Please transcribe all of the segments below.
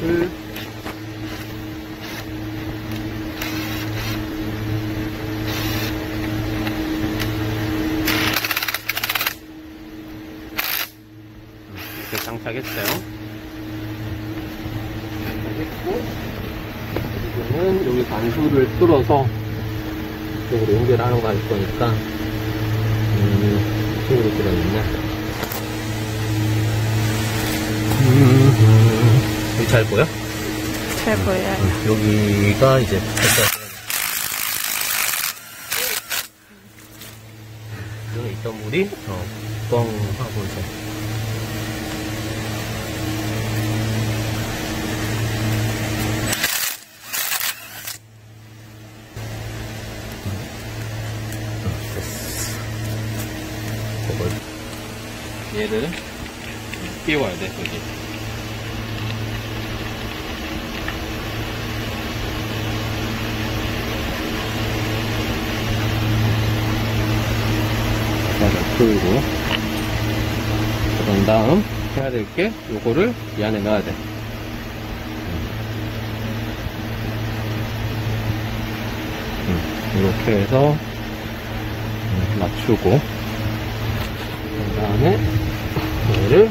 둘. 이렇게 장착했어요. 장착했고, 이거는 여기 관수를 뚫어서 이쪽으로 연결하는 거할 거니까, 음, 이쪽으로 들어있네. 음, 여기 잘 보여? 잘 보여요. 여기가 이제 여기 있던 물이 어, 뻥 하고 이제 음, 얘를 끼워야 돼 여기. 풀고. 그런 다음 해야 될 게 요거를 이 안에 넣어야 돼. 음, 이렇게 해서 음, 맞추고. 그 다음에 얘를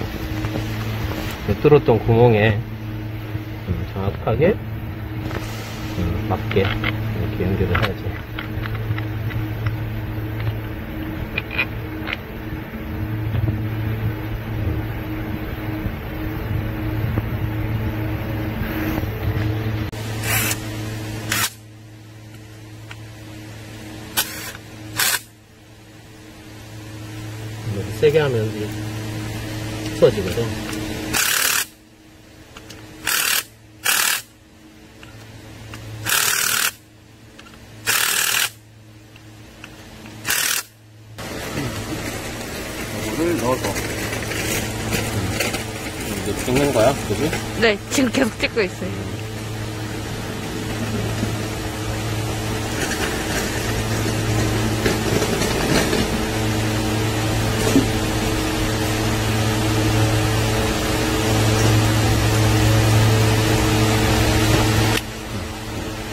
뚫었던 구멍에 음, 정확하게 음, 맞게 이렇게 연결을 해야지 너무 세게 하면 이제 부서지거든. 이거를 넣어서 이제 찍는 거야, 그지? 네, 지금 계속 찍고 있어요.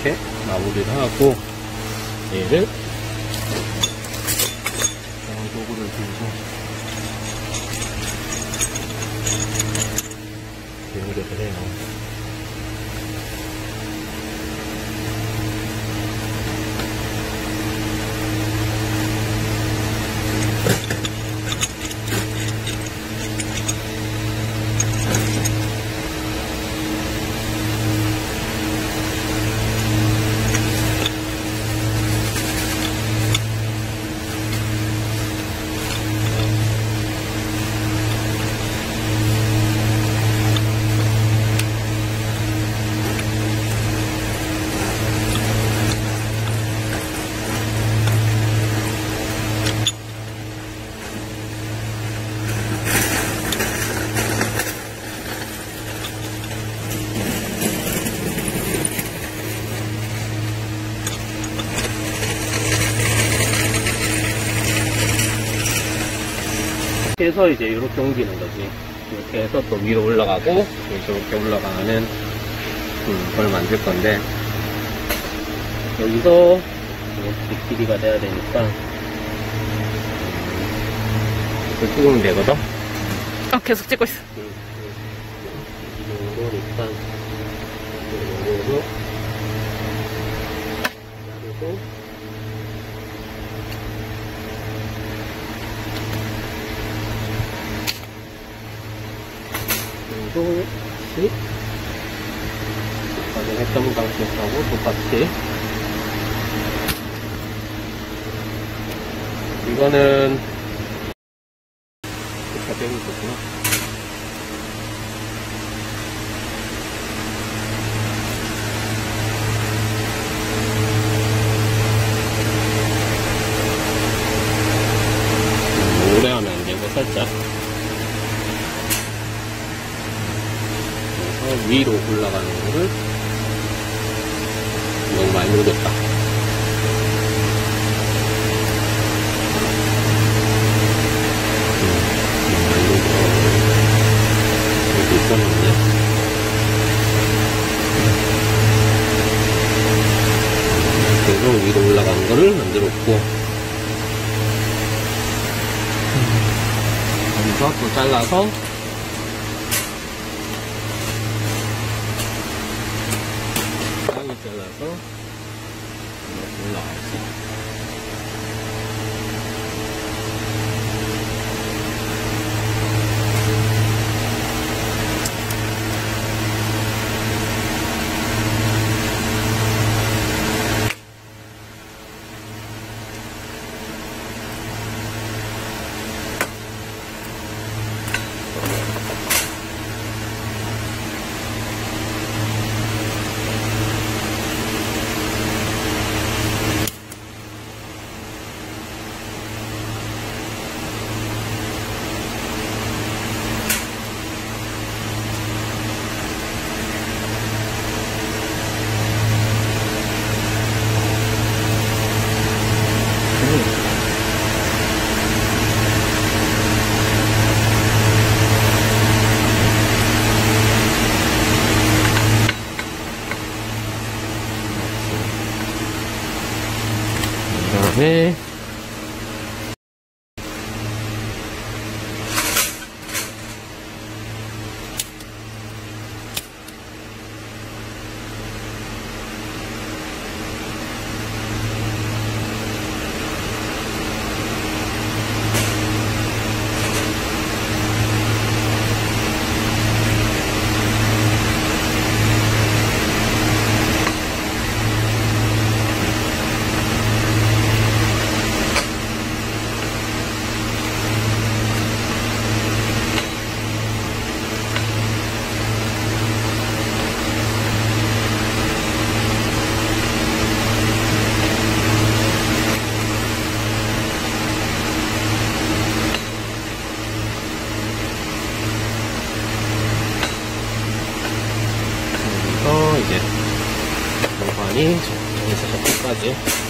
이렇게 마무리를 하고 얘를 도구를 들고 연결을 해요. 이렇게 해서 이제 이렇게 옮기는 거지. 이렇게 해서 또 위로 올라가고 이렇게 올라가는 음, 걸 만들 건데 여기서 이렇게 길이가 돼야 되니까 음, 이렇게 찍으면 되거든. 어, 계속 찍고 있어. 음, 이 정도니까 이 정도로 자르고 정도씩 가정했던 방식하고 똑같이. 이거는 가벼운 거구나 오래 하면 안 되고 살짝 위로 올라가는 거를 너무 많이 녹였다. 너무 많이 녹여. 이렇게 있었는데. 그래서 위로 올라가는 거를 만들었고 여기서 또 잘라서 이 렇 공간이 저기서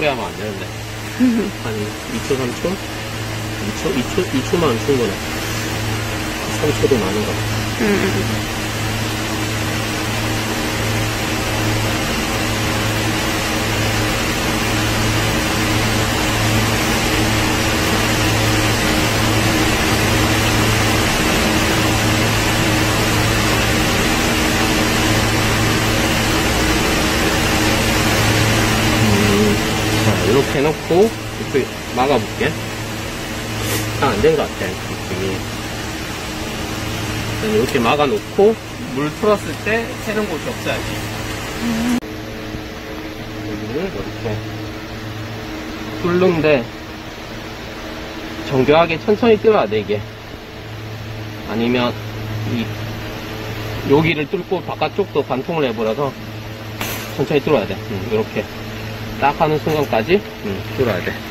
오래 하면 안 되는데. 한 2초, 3초? 2초, 2초, 2초만 충분해. 3초도 많은 것 같아. 음. 자, 이렇게 해놓고, 이렇게 막아볼게. 다안된 것 같아, 느낌이. 이렇게 막아놓고, 물 틀었을 때 새는 곳이 없어야지. 여기를 이렇게. 뚫는데, 정교하게 천천히 뚫어야 돼, 이게. 아니면, 이, 여기를 뚫고 바깥쪽도 관통을 해버려서, 천천히 뚫어야 돼. 음, 이렇게. 딱 하는 순간까지 음, 뚫어야 돼.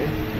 ¿eh?